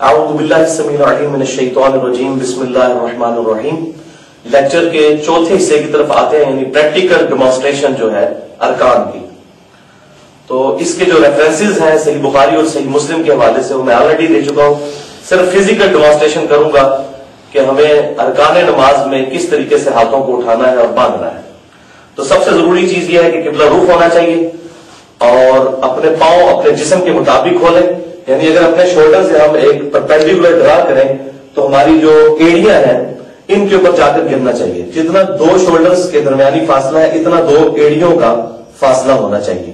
اعوذ باللہ السمیع العلیم من الشیطان الرجیم، بسم اللہ الرحمن الرحیم۔ لیکچر کے چوتھے حصے کی طرف آتے ہیں یعنی پریکٹیکل ڈیمانسٹریشن جو ہے ارکان کی۔ تو اس کے جو ریفرنسز ہیں، صحیح بخاری اور صحیح مسلم کے حوالے سے، وہ میں آلریڈی دے چکا ہوں۔ صرف فزیکل ڈیمانسٹریشن کروں گا کہ ہمیں ارکان نماز میں کس طریقے سے ہاتھوں کو اٹھانا ہے اور باندھنا ہے۔ تو سب سے ضروری چیز یہ ہے کہ قبلہ روح ہونا چاہیے اور اپنے پاؤں، اپنے جسم کے مطابق کھولیں۔ یعنی اگر اپنے شولڈر سے ہم ایک پرپینڈیکولر ڈرا کریں، تو ہماری جو ایڑیاں ہیں، ان کے اوپر جا کر گرنا چاہیے۔ جتنا دو شولڈرز کے درمیانی فاصلہ ہے، اتنا دو ایڑیوں کا فاصلہ ہونا چاہیے۔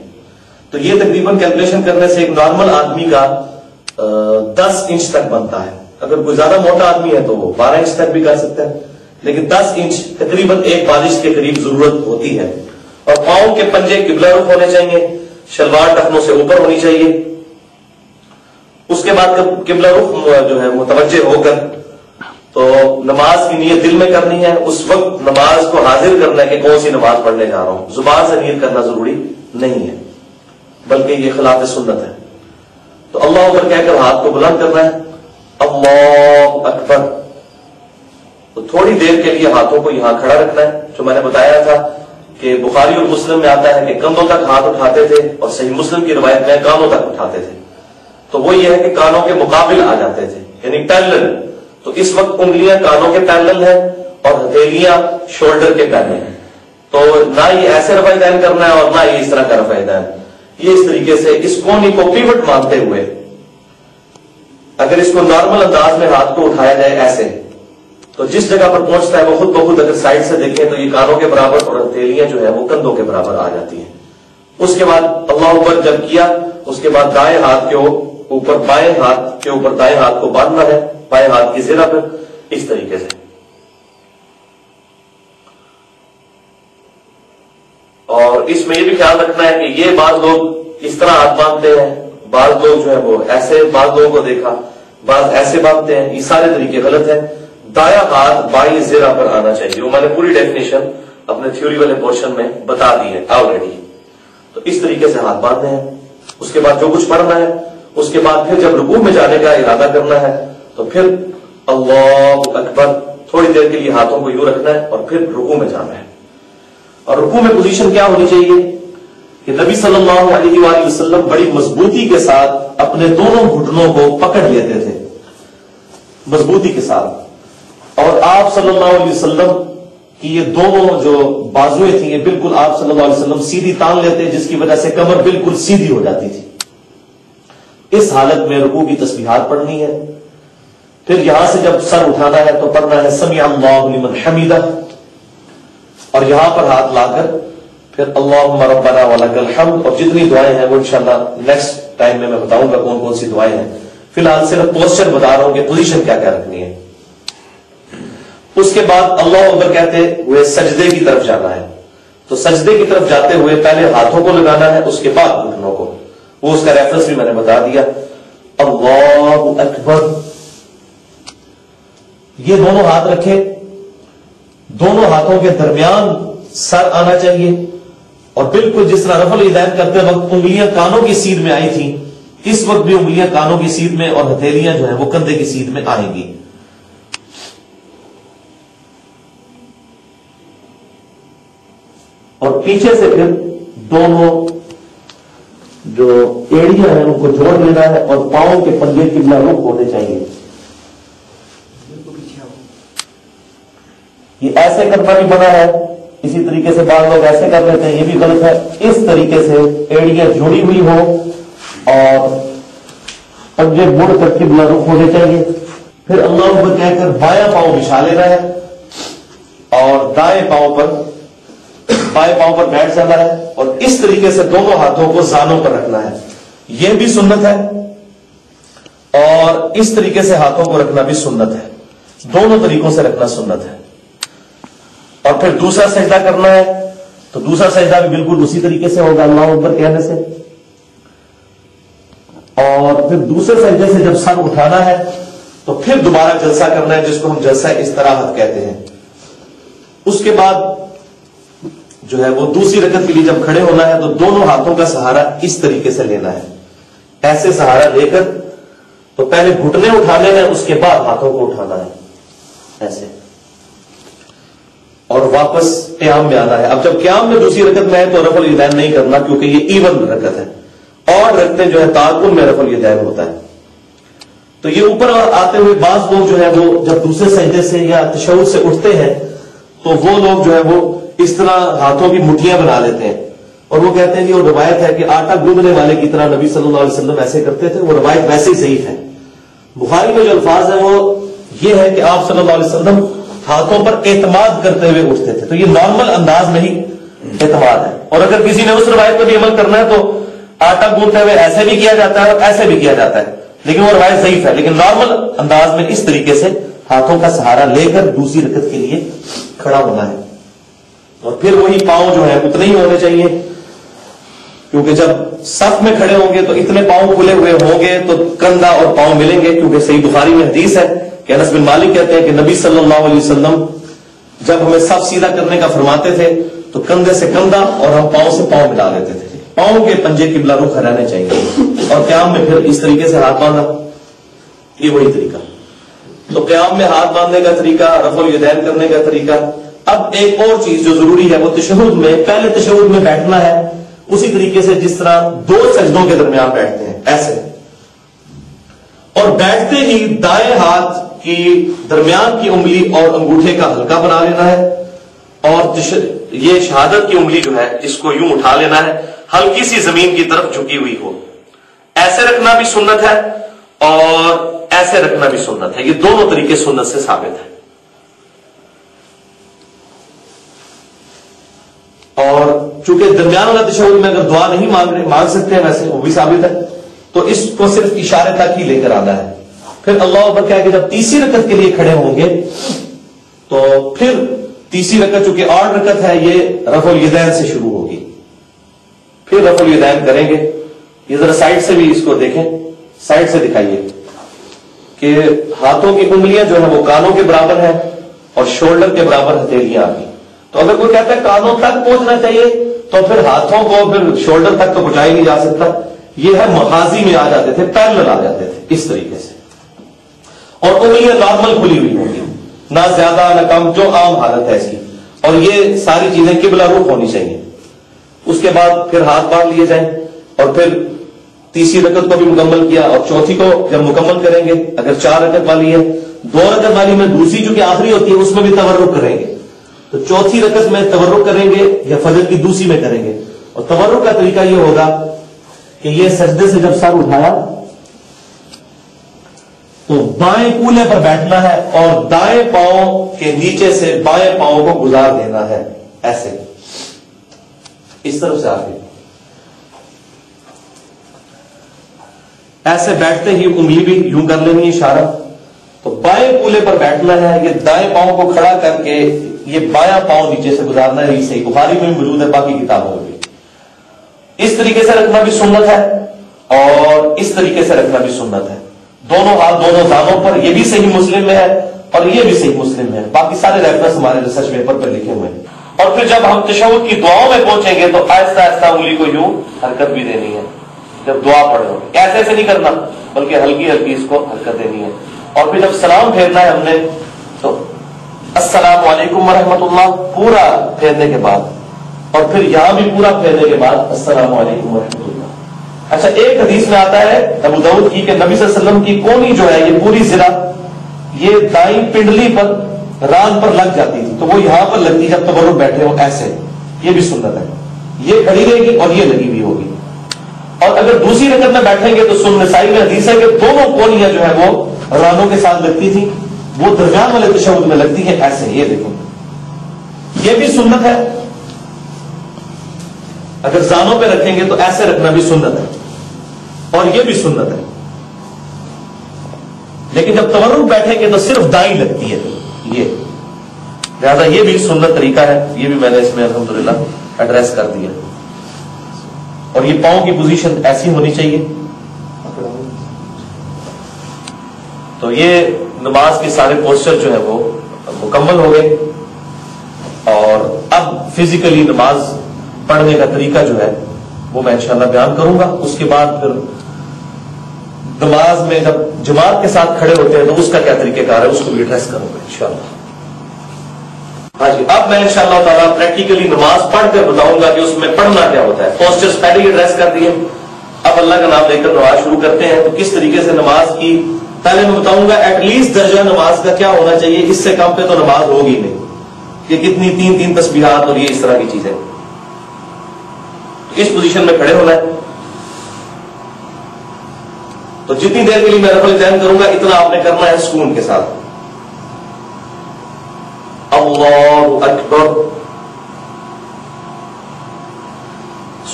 تو یہ تقریباً کیلکولیشن کرنے سے ایک نارمل آدمی کا دس انچ تک بنتا ہے۔ اگر کوئی زیادہ موٹا آدمی ہے تو وہ بارہ انچ تک بھی کر سکتا ہے۔ لیکن دس انچ تقریباً ایک بارش کے قریب ضرورت ہوتی ہے۔ اور پاؤں کے پنجے قبلہ رخ ہونے چاہیے، شلوار ٹخنوں سے اوپر ہونی چاہیے۔ اس کے بعد قبلہ رخ جو ہے متوجہ ہو کر تو نماز کی نیت دل میں کرنی ہے، اس وقت نماز کو حاضر کرنا ہے کہ کون سی نماز پڑھنے جا رہا ہوں۔ زبان سے نیت کرنا ضروری نہیں ہے، بلکہ یہ خلاف سنت ہے۔ تو اللہ اکبر کہہ کر ہاتھ کو بلند کرنا ہے۔ اللہ اکبر۔ تو تھوڑی دیر کے لیے ہاتھوں کو یہاں کھڑا رکھنا ہے۔ جو میں نے بتایا تھا کہ بخاری اور مسلم میں آتا ہے کہ کندھوں تک ہاتھ اٹھاتے تھے اور صحیح مسلم کی روایت میں کانوں تک اٹھاتے تھے۔ تو وہ یہ ہے کہ کانوں کے مقابل آ جاتے تھے یعنی پیرل تو اس وقت انگلیاں کانوں کے پیرل ہیں اور ہتھیلیاں شولڈر کے پیرل ہیں۔ تو نہ یہ ایسے رفائی دین کرنا ہے اور نہ یہ اس طرح کا رفائی دین یہ اس طریقے سے اس کونی کو پیوٹ مانتے ہوئے، اگر اس کو نارمل انداز میں ہاتھ کو اٹھایا جائے ایسے، تو جس جگہ پر پہنچتا ہے وہ خود بخود اگر سائڈ سے دیکھیں تو یہ کانوں کے برابر اور ہتھیلیاں جو ہے وہ کندھوں کے برابر آ جاتی ہیں۔ اس کے بعد اللہ اوپر جب کیا، اس کے بعد دائیں ہاتھ کے اوپر بائیں ہاتھ کے اوپر دائیں ہاتھ کو باندھنا ہے، بائیں ہاتھ کی زیرہ پر اس طریقے سے۔ اور اس میں یہ بھی خیال رکھنا ہے کہ یہ بعض لوگ اس طرح ہاتھ باندھتے ہیں۔ بعض لوگ جو ہے وہ ایسے بعض لوگوں کو دیکھا، بعض ایسے باندھتے ہیں، یہ سارے طریقے غلط ہیں۔ دایا ہاتھ بائی زیرہ پر آنا چاہیے۔ وہ میں نے پوری ڈیفینیشن اپنے تھیوری والے پورشن میں بتا دی ہے آلریڈی تو اس طریقے سے ہاتھ باندھنے ہیں۔ اس کے بعد جو کچھ پڑھنا ہے اس کے بعد پھر جب رکوع میں جانے کا ارادہ کرنا ہے، تو پھر اللہ اکبر تھوڑی دیر کے لیے ہاتھوں کو یوں رکھنا ہے اور پھر رکوع میں جانا ہے۔ اور رکوع میں پوزیشن کیا ہونی چاہیے؟ کہ نبی صلی اللہ علیہ وآلہ وسلم بڑی مضبوطی کے ساتھ اپنے دونوں گھٹنوں کو پکڑ لیتے تھے۔ مضبوطی کے ساتھ۔ اور آپ صلی اللہ علیہ وسلم کی یہ دونوں جو بازویں تھیں، یہ بالکل آپ صلی اللہ علیہ وسلم سیدھی تان لیتے، جس کی وجہ سے کمر بالکل سیدھی ہو جاتی تھی۔ اس حالت میں رکوع کی تسبیحات پڑھنی ہے۔ پھر یہاں سے جب سر اٹھانا ہے تو پڑھنا ہے سمیع اللہ لمن حمیدہ۔ اور یہاں پر ہاتھ لا کر پھر اللہ ربنا ولک الحمد۔ اور جتنی دعائیں ہیں وہ انشاءاللہ نیکسٹ ٹائم میں میں بتاؤں گا کون کون سی دعائیں ہیں۔ فی الحال صرف پوسچر بتا رہا ہوں کہ پوزیشن کیا کیا رکھنی ہے۔ اس کے بعد اللہ اکبر کہتے ہوئے سجدے کی طرف جانا ہے۔ تو سجدے کی طرف جاتے ہوئے پہلے ہاتھوں کو لگانا ہے، اس کے بعد گھٹنوں کو۔ وہ اس کا ریفرنس بھی میں نے بتا دیا۔ اللہ اکبر۔ یہ دونوں ہاتھ رکھے دونوں ہاتھوں کے درمیان سر آنا چاہیے۔ اور بالکل جس طرح رفل ہدایت کرتے وقت انگلیاں کانوں کی سیدھ میں آئی تھی اس وقت بھی انگلیاں کانوں کی سیدھ میں اور ہتھیلیاں جو ہیں وہ کندھے کی سیدھ میں آئیں گی۔ اور پیچھے سے پھر دونوں جو ایڑیاں ہیں، ان کو جوڑ لینا ہے اور پاؤں کے پنجے کی رخ ہونے چاہیے۔ یہ ایسے کرنا بھی بنا ہے، اسی طریقے سے بعض لوگ ایسے کر لیتے ہیں، یہ بھی غلط ہے۔ اس طریقے سے ایڑیاں جڑی ہوئی ہو اور پنجے مڑ کر کے رخ ہونے چاہیے۔ پھر اللہ کہہ کر بایاں پاؤں بچھا لینا ہے اور دائیں پاؤں پر بائیں پاؤں پر بیٹھ جانا ہے اور اس طریقے سے دونوں ہاتھوں کو زانوں پر رکھنا ہے۔ یہ بھی سنت ہے اور اس طریقے سے ہاتھوں کو رکھنا بھی سنت ہے۔ دونوں طریقوں سے رکھنا سنت ہے۔ اور پھر دوسرا سجدہ کرنا ہے تو دوسرا سجدہ بھی بالکل اسی طریقے سے ہوگا اللہ اکبر کہنے سے۔ اور پھر دوسرے سجدے سے جب سر اٹھانا ہے تو پھر دوبارہ جلسہ کرنا ہے جس کو ہم جلسہ استراحت کہتے ہیں۔ اس کے بعد جو ہے وہ دوسری رکت کے لیے جب کھڑے ہونا ہے تو دونوں ہاتھوں کا سہارا اس طریقے سے لینا ہے۔ ایسے سہارا لے کر تو پہلے گھٹنے اٹھانے ہیں، اس کے بعد ہاتھوں کو اٹھانا ہے۔ ایسے۔ اور واپس قیام میں آنا ہے۔ اب جب قیام میں دوسری رکت میں ہے تو رف الدین نہیں کرنا، کیونکہ یہ ایون رکت ہے۔ اور رکھتے جو ہے تعاقن میں رف الدین ہوتا ہے۔ تو یہ اوپر آتے ہوئے بعض لوگ جو ہے وہ جب دوسرے سجدے سے یا تشور سے اٹھتے ہیں تو وہ لوگ جو ہے وہ اس طرح ہاتھوں کی مٹھیاں بنا لیتے ہیں۔ اور وہ کہتے ہیں کہ وہ روایت ہے کہ آٹا گوندنے والے کی طرح نبی صلی اللہ علیہ وسلم ایسے کرتے تھے، وہ روایت ویسے ہی ضعیف ہے۔ بخاری میں جو الفاظ ہیں وہ یہ ہے کہ آپ صلی اللہ علیہ وسلم ہاتھوں پر اعتماد کرتے ہوئے اٹھتے تھے۔ تو یہ نارمل انداز میں ہی اعتماد ہے۔ اور اگر کسی نے اس روایت پر بھی عمل کرنا ہے تو آٹا گوندتے ہوئے ایسے بھی کیا جاتا ہے اور ایسے بھی کیا جاتا ہے۔ لیکن وہ روایت ضعیف ہے۔ لیکن نارمل انداز میں اس طریقے سے ہاتھوں کا سہارا لے کر دوسری رکت کے لیے کھڑا ہونا ہے۔ اور پھر وہی پاؤں جو ہے اتنے ہی ہونے چاہیے۔ کیونکہ جب سخت میں کھڑے ہوں گے تو اتنے پاؤں کھلے ہوئے ہوں گے تو کندھا اور پاؤں ملیں گے۔ کیونکہ صحیح بخاری میں حدیث ہے کہ انس بن مالک کہتے ہیں کہ نبی صلی اللہ علیہ وسلم جب ہمیں سب سیدھا کرنے کا فرماتے تھے تو کندھے سے کندھا اور ہم پاؤں سے پاؤں ملا لیتے تھے۔ پاؤں کے پنجے کی بلا رخ رہنے چاہیے اور قیام میں پھر اس طریقے سے ہاتھ باندھا۔ یہ وہی طریقہ۔ تو قیام میں ہاتھ باندھنے کا طریقہ رف الدین کرنے کا طریقہ اب ایک اور چیز جو ضروری ہے، وہ تشہد میں، پہلے تشہد میں بیٹھنا ہے۔ اسی طریقے سے جس طرح دو سجدوں کے درمیان بیٹھتے ہیں، ایسے۔ اور بیٹھتے ہی دائیں ہاتھ کی درمیان کی انگلی اور انگوٹھے کا ہلکا بنا لینا ہے۔ اور یہ شہادت کی انگلی جو ہے، اس کو یوں اٹھا لینا ہے، ہلکی سی زمین کی طرف جھکی ہوئی ہو۔ ایسے رکھنا بھی سنت ہے اور ایسے رکھنا بھی سنت ہے۔ یہ دونوں طریقے سنت سے ثابت ہے اور چونکہ درمیان والا تشہد میں اگر دعا نہیں مانگ رہے مانگ سکتے ہیں، ویسے وہ بھی ثابت ہے، تو اس کو صرف اشارے تک ہی لے کر آنا ہے۔ پھر اللہ ابر کیا کہ جب تیسری رکت کے لیے کھڑے ہوں گے، تو پھر تیسری رکت چونکہ آٹھ رکت ہے، یہ رف الدین سے شروع ہوگی۔ پھر رف الدین کریں گے۔ یہ ذرا سائڈ سے بھی اس کو دیکھیں۔ سائڈ سے دکھائیے کہ ہاتھوں کی انگلیاں جو ہے وہ کانوں کے برابر ہیں اور شولڈر کے برابر ہتھیلیاں آ گئی تو اگر کوئی کہتا ہے کانوں تک پہنچنا چاہیے، تو پھر ہاتھوں کو، پھر شولڈر تک تو پہنچایا نہیں جا سکتا۔ یہ ہے محاذی میں آ جاتے تھے پیرل آ جاتے تھے، اس طریقے سے۔ اور انگلیاں نارمل کھلی ہوئی ہوں گی نہ زیادہ، نہ کم، جو عام حالت ہے اس کی۔ اور یہ ساری چیزیں قبلہ روح ہونی چاہیے۔ اس کے بعد پھر ہاتھ باندھ لیے جائیں۔ اور پھر تیسری رکت کو بھی مکمل کیا۔ اور چوتھی کو جب مکمل کریں گے، اگر چار رکت والی ہے، دو رکت والی میں دوسری جو کہ آخری ہوتی ہے، اس میں بھی تورک کریں گے۔ تو چوتھی رکت میں تورک کریں گے یا فجر کی دوسری میں کریں گے؟ اور تورک کا طریقہ یہ ہوگا کہ یہ سجدے سے جب سر اٹھایا، تو بائیں کولے پر بیٹھنا ہے اور دائیں پاؤں کے نیچے سے بائیں پاؤں کو گزار دینا ہے، ایسے۔ اس طرف سے آگے۔ ایسے بیٹھتے ہی انگلی بھی یوں کر لینی اشارہ۔ تو بائیں کولے پر بیٹھنا ہے، یہ دائیں پاؤں کو کھڑا کر کے یہ بایاں پاؤں نیچے سے گزارنا ہے، یہ صحیح بخاری میں موجود ہے، باقی کتابوں میں بھی۔ اس طریقے سے رکھنا بھی سنت ہے اور اس طریقے سے رکھنا بھی سنت ہے۔ دونوں ہاتھ، دونوں دانوں پر، یہ بھی صحیح مسلم میں ہے اور یہ بھی صحیح مسلم میں ہے۔ باقی سارے ریفرنس ہمارے ریسرچ پیپر پر لکھے ہوئے ہیں۔ اور پھر جب ہم تشود کی دعاؤں میں پہنچیں گے تو آہستہ آہستہ انگلی کو یوں حرکت بھی دینی ہے۔ جب دعا پڑھے ہو ایسے ایسے نہیں کرنا، بلکہ ہلکی ہلکی اس کو حرکت دینی ہے۔ اور پھر جب سلام پھیرنا ہے ہم نے، تو السلام علیکم ورحمۃ اللہ، پورا پھیرنے کے بعد۔ اور پھر یہاں بھی پورا پھیرنے کے بعد السلام علیکم ورحمۃ اللہ۔ اچھا ایک حدیث میں آتا ہے ابو دعود کی کہ نبی صلی اللہ علیہ وسلم کی کونی جو ہے، یہ پوری ضلع، یہ دائیں پنڈلی پر، ران پر لگ جاتی تھی۔ تو وہ یہاں پر لگتی جب تک بیٹھے ہو، ایسے۔ یہ بھی سنت ہے۔ یہ کھڑی رہے گی اور یہ لگی ہوئی ہوگی۔ اور اگر دوسری رقم میں بیٹھیں گے تو سن نسائی میں حدیث ہے کہ دونوں کونیاں جو ہے وہ رانوں کے ساتھ لگتی تھی وہ درمیان والے تشود میں لگتی ہے، ایسے یہ دیکھیں یہ بھی سنت ہے۔ اگر زانوں پہ رکھیں گے تو ایسے رکھنا بھی سنت ہے۔ اور یہ بھی سنت ہے۔ لیکن جب تورک بیٹھیں گے تو صرف دائیں لگتی ہے۔ یہ۔ لہٰذا یہ بھی سنت طریقہ ہے۔ یہ بھی میں نے اس میں الحمدللہ ایڈریس کر دیا۔ اور یہ پاؤں کی پوزیشن ایسی ہونی چاہیے۔ تو یہ نماز کے سارے پوسچر جو ہے وہ مکمل ہو گئے اور اب فزیکلی نماز پڑھنے کا طریقہ جو ہے وہ میں انشاءاللہ بیان کروں گا۔ اس کے بعد پھر نماز میں جب جماعت کے ساتھ کھڑے ہوتے ہیں تو اس کا کیا طریقہ کار ہے؟ اس کو بھی ایڈریس کروں گا انشاءاللہ۔ ہاں جی اب میں انشاءاللہ شاء تعالیٰ پریکٹیکلی نماز پڑھ کر بتاؤں گا کہ اس میں پڑھنا کیا ہوتا ہے۔ پوسٹرز پہلے ہی ایڈریس کر دیے۔ اب اللہ کا نام لے کر نماز شروع کرتے ہیں۔ تو کس طریقے سے نماز کی پہلے میں بتاؤں گا ایٹ لیسٹ درجہ نماز کا کیا ہونا چاہیے، اس سے کم پہ تو نماز ہوگی نہیں. کہ کتنی تین تین تسبیحات اور یہ اس طرح کی چیزیں. اس پوزیشن میں کھڑے ہونا ہے. تو جتنی دیر کے لیے میں رفل ذہن کروں گا، اتنا آپ نے کرنا ہے سکون کے ساتھ. اللہ اکبر.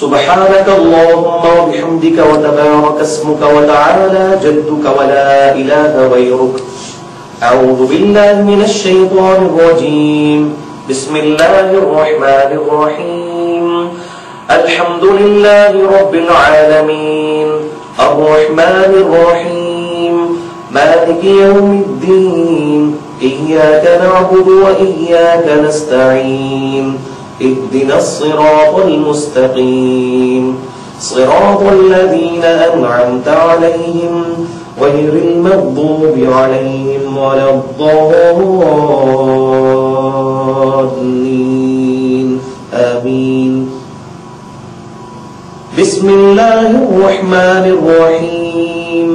سبحانك اللهم وبحمدك وتبارك اسمك وتعالى جدك ولا إله غيرك. أعوذ بالله من الشيطان الرجيم. بسم الله الرحمن الرحيم. الحمد لله رب العالمين. الرحمن الرحيم. مالك يوم الدين. إياك نعبد وإياك نستعين. اهدنا الصراط المستقيم. صراط الذين أنعمت عليهم غير المغضوب عليهم ولا الضالين. آمين. بسم الله الرحمن الرحيم.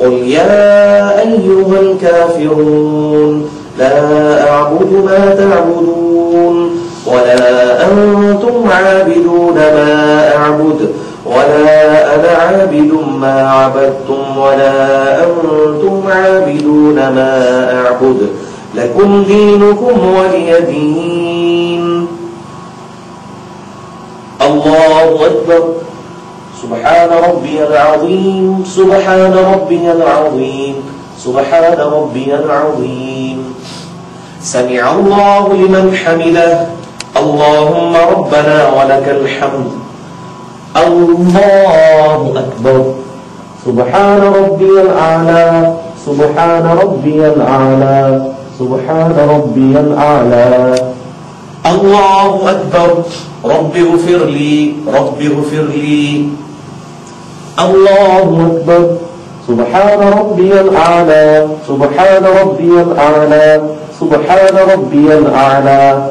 قل يا أيها الكافرون لا أعبد ما تعبدون. ولا أنتم عابدون ما أعبد ولا أنا عابد ما عبدتم ولا أنتم عابدون ما أعبد. لكم دينكم ولي دين. الله أكبر. سبحان ربي العظيم سبحان ربي العظيم سبحان ربي العظيم. سمع الله لمن حمده. اللهم ربنا ولك الحمد. الله أكبر. سبحان ربي الأعلى. سبحان ربي الأعلى. سبحان ربي الأعلى. الله أكبر. رب اغفر لي. رب اغفر لي. الله أكبر. سبحان ربي الأعلى. سبحان ربي الأعلى. سبحان ربي الأعلى.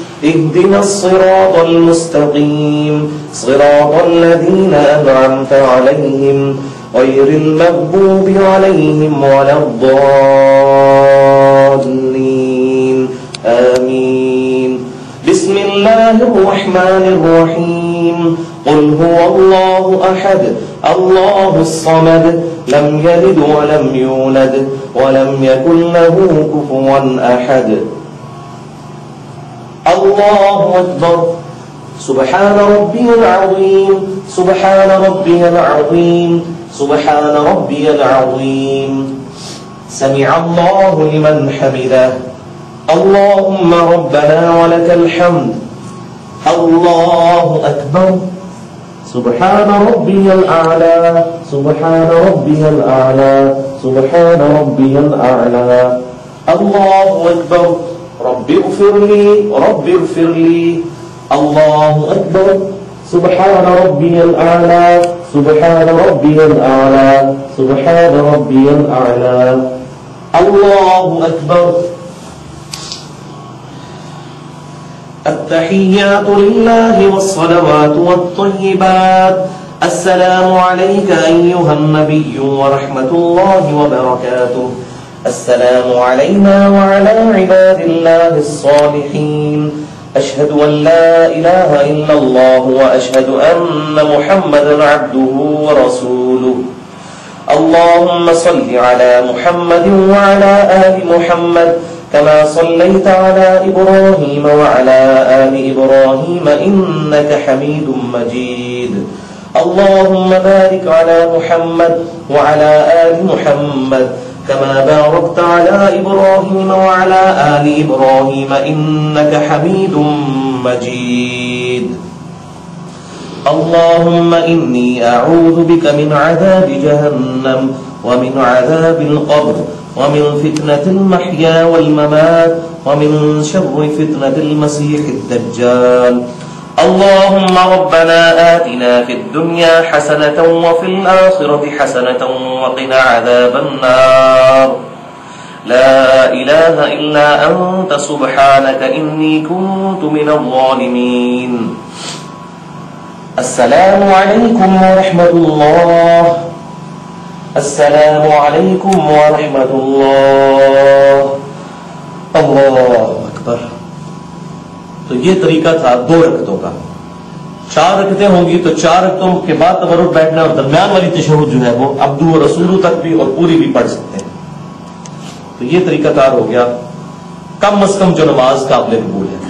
اهدنا الصراط المستقيم. صراط الذين أنعمت عليهم غير المغضوب عليهم ولا الضالين. آمين. بسم الله الرحمن الرحيم. قل هو الله أحد الله الصمد لم يلد ولم يولد ولم يكن له كفوا أحد. الله أكبر. سبحان ربي العظيم. سبحان ربي العظيم. سبحان ربي العظيم. سمع الله لمن حمده. اللهم ربنا ولك الحمد. الله أكبر. سبحان ربي الأعلى. سبحان ربي الأعلى. سبحان ربي الأعلى. الله أكبر. رب اغفر لي رب اغفر لي. الله أكبر. سبحان ربي الأعلى. سبحان ربي الأعلى. سبحان ربي الأعلى. الله أكبر. التحيات لله والصلوات والطيبات. السلام عليك أيها النبي ورحمة الله وبركاته. السلام علينا وعلى عباد الله الصالحين. أشهد أن لا إله إلا الله وأشهد أن محمدا عبده ورسوله. اللهم صل على محمد وعلى آل محمد كما صليت على إبراهيم وعلى آل إبراهيم إنك حميد مجيد. اللهم بارك على محمد وعلى آل محمد كما باركت على إبراهيم وعلى آل إبراهيم إنك حميد مجيد. اللهم إني أعوذ بك من عذاب جهنم ومن عذاب القبر ومن فتنة المحيا والممات ومن شر فتنة المسيح الدجال. اللهم ربنا آتنا في الدنيا حسنة وفي الآخرة حسنة وقنا عذاب النار. لا إله إلا أنت سبحانك إني كنت من الظالمين. السلام عليكم ورحمة الله. السلام عليكم ورحمة الله. الله. تو یہ طریقہ تھا دو رکتوں کا۔ چار رکھتے ہوں گی تو چار رکھتوں کے بعد تبرک بیٹھنا اور درمیان والی تشہد جو ہے وہ ابدو اور رسولو تک بھی اور پوری بھی پڑھ سکتے ہیں۔ تو یہ طریقہ کار ہو گیا۔ کم از کم جو نماز قابل قبول ہے۔